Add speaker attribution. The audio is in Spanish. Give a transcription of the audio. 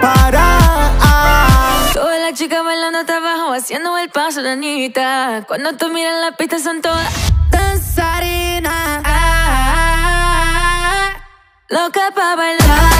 Speaker 1: parar.
Speaker 2: Todas las chicas bailando hasta abajo, haciendo el paso, la niñita. Cuando tú miras la pista son todas danzarinas. Loca pa' bailar.